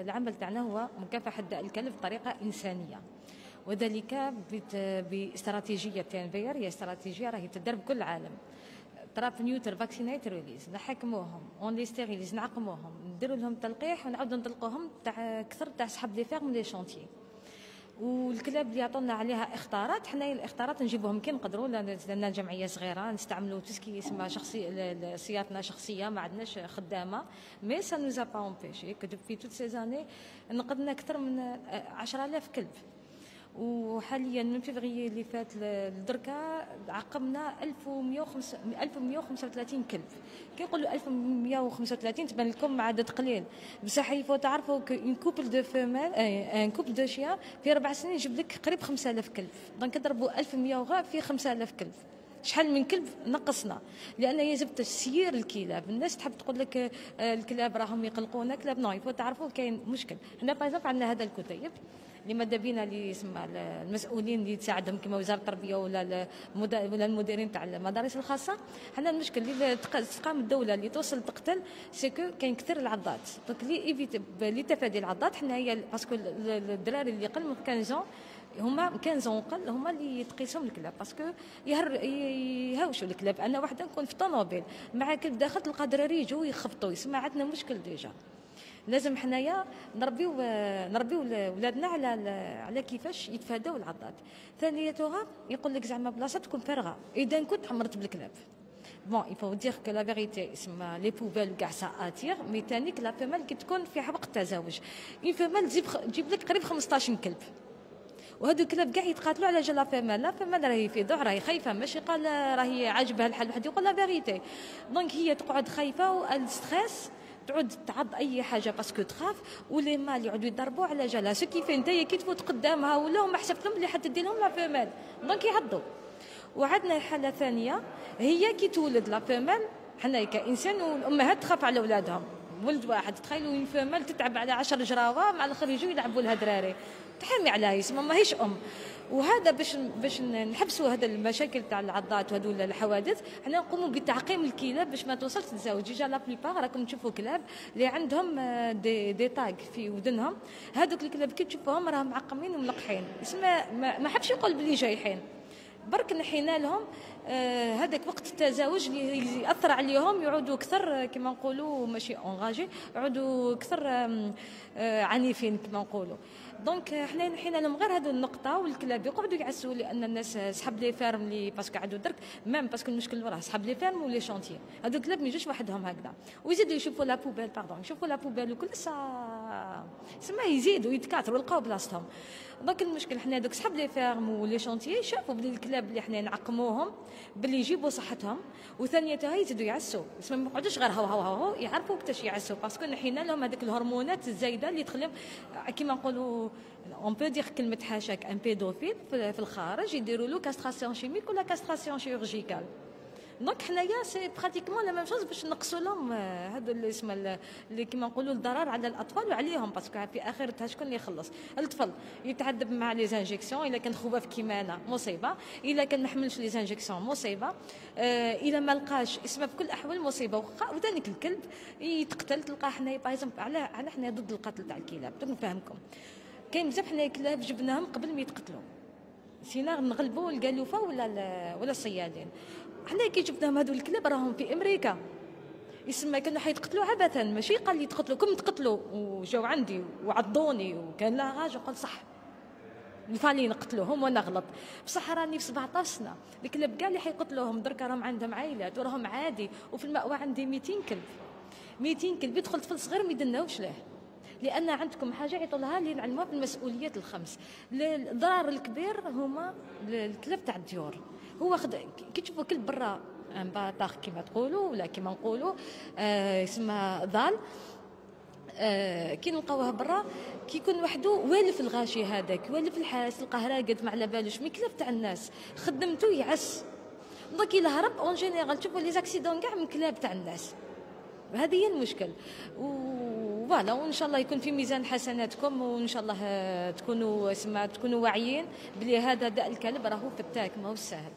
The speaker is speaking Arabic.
العمل تاعنا هو مكافحة داء الكلب بطريقة إنسانية. وذلك باستراتيجية TNVR. هي استراتيجية راهي تدار بكل العالم trap neuter vaccinate release نحكموهم. on les stérilise نعقموهم. نديروا لهم تلقيح ونعاودوا نطلقوهم تاع كثر تاع صحاب les fermes les chantiers والكلاب اللي يعطونا عليها إخطارات حنا الإخطارات نجيبوهم كي نقدروا لأن الجمعيه صغيرة نستعملوا tout ce qui اسمها شخصي سيارتنا شخصية ما عندناش خدامة. mais ça nous a pas empêchés depuis toutes ces années نقدنا أكثر من 10000 كلب. وحاليا من فيفري اللي فات لدركا عقمنا 1135 كلب. كي نقولوا 1135 تبان لكم عدد قليل. بصح يفو تعرفوا un couple de femelles un couple de chiens في أربع سنين يجيب لك قريب 5000 كلب. donc نضربوا 1100 وغا في 5000 كلب. شحال من كلب نقصنا؟ لأن يجب تسيير الكلاب. الناس تحب تقول لك آه، الكلاب راهم يقلقونا كلاب non il faut تعرفوا كاين مشكل. هنا باغ عندنا هذا الكتيب. اللي ماذا بينا اللي يسمى المسؤولين اللي تساعدهم كما وزارة التربية ولا ولا المديرين تاع المدارس الخاصة؟ حنا المشكل اللي تقام الدولة اللي توصل تقتل parce que كاين كثير العضات. donc لي لتفادي العضات حنا هي parce que الدراري اللي قل من 15 هما 15 وقل هما اللي تقيسهم الكلاب parce que يهر يهاوشوا الكلاب. أنا وحدة نكون في طوموبيل. مع كلب داخل تلقى دراري يجوا يخبطوا يسمع عندنا مشكل déjà لازم حنايا نربيو نربيو ولادنا على على كيفاش يتفاداو العضات ثانيتها يقول لك زعما بلاصة تكون فارغة. إذا كنت عمرت بالكلاب. bon il faut dire que la vérité اسمها les poubelles كاع ça attire mais تانيك la femelle كي تكون في وقت التزاوج une femelle تجيب تجيب لك قريب 15 كلب وهذو الكلاب كاع يتقاتلوا على جال la femelle la femelle راهي في ضع راهي خايفة ماشي قال راهي عاجبها الحال واحد يقول la vérité donc هي تقعد خايفة وال stress تعود تعض أي حاجة parce que تخاف و les mâles يعودوا يضربوا على جالها. سو كيف أنت كي تفوت قدامها؟ ولا هما حسبتهم بلي حتدي لهم la femelle donc يعضوا وعندنا حالة ثانية هي كي تولد la femelle حنا كإنسان والأمهات تخاف على أولادهم. ولد واحد تخيلوا femelle تتعب على 10 جراوة مع الآخر يجوا يلعبوا لها دراري. تحمي عليها يسمى ماهيش أم. وهذا باش باش نحبسوا هذا المشاكل تاع العضات وهذو الحوادث حنا نقوموا بتعقيم الكلاب باش ما توصلش تتزاوج déjà la plupart راكم تشوفوا كلاب اللي عندهم آه، دي, دي تاغ في ودنهم. هذوك الكلاب كي تشوفوهم راهم معقمين وملقحين. اسمه ما حبش يقول بلي جايحين. برك نحينا لهم آه هذاك وقت التزاوج اللي ياثر عليهم يعودوا أكثر كما نقولوا ماشي enragés يعودوا أكثر آه عنيفين كما نقولوا. donc حنا نحينا لهم غير هذو النقطة والكلاب يقعدوا يعسوا لأن الناس صحاب les fermes اللي parce que عندو درك même parce que المشكل راه صحاب les fermes و les chantiers هذو الكلاب ما يجوش وحدهم هكذا. ويزيدوا يشوفوا la poubelle pardon يشوفوا la poubelle وكل ça سما يزيدوا يتكاثروا يلقاو بلاصتهم. donc المشكل حنا دوك صحاب les fermes و les chantiers شافوا بلي الكلاب اللي حنا نعقموهم باللي يجيبوا صحتهم وثانيتها يزيدوا يعسوا. ما يقعدوش غير هو هو هو يعرفوا كيفاش يعسوا parce que نحينا لهم هذيك الهرمونات الزايدة اللي تخليهم كيما نقولوا on peut dire كلمة حاشاك un pédophile في الخارج يديروا له castration chimique ولا castration chirurgicale donc حنايا c'est pratiquement la même chose باش نقصوا لهم هذا اللي اسمه اللي كيما نقولوا الضرر على الاطفال وعليهم parce que في اخرتها شكون اللي يخلص الطفل يتعذب مع les injections الا كان خواف كيما أنا مصيبه الا كان ما حملش les injections مصيبه الا ما لقاش اسمه في كل الاحوال مصيبه وذلك الكلب يتقتل تلقاه حنايا باغ على على حنايا ضد القتل تاع الكلاب نفهمكم كاين بزاف حنايا كلاب جبناهم قبل ما يتقتلوا سينا نغلبوا القالوفه ولا ولا الصيادين حنا كي شفناهم هذو الكلاب راهم في أمريكا. يسمى كانوا حيتقتلوا عبثا. ماشي قال لي تقتلوا كم تقتلوا. وجاو عندي وعضوني. وكان la rage وقال صح. فالي نقتلوهم وأنا غلط. بصح راني في 17 سنة. الكلاب كاع اللي حيقتلوهم. دركا راهم عندهم عائلات وراهم عادي. وفي المأوى عندي 200 كلب. 200 كلب يدخل طفل صغير ما يدناوش له. لأن عندكم حاجة يعطوا لها اللي نعلموها بالمسؤوليات الخمس. الضرر الكبير هما الكلاب تاع الديور. هو خد كي تشوفوا كلب برا un bâtard كيما تقولوا ولا كيما نقولوا آه يسمى ضال آه كي نلقاوه برا كيكون وحده والف الغاشي هذاك والف الحاس تلقاه راقد ما على بالوش mais كلاب تاع الناس. خدمته يعس. donc إلا هرب en général تشوفوا les accidents كاع من كلاب تاع الناس. هذه هي المشكل. voilà وإن شاء الله يكون في ميزان حسناتكم وإن شاء الله تكونوا اسمع تكونوا واعيين بلي هذا داء الكلب راهو فتاك ماهو سهل.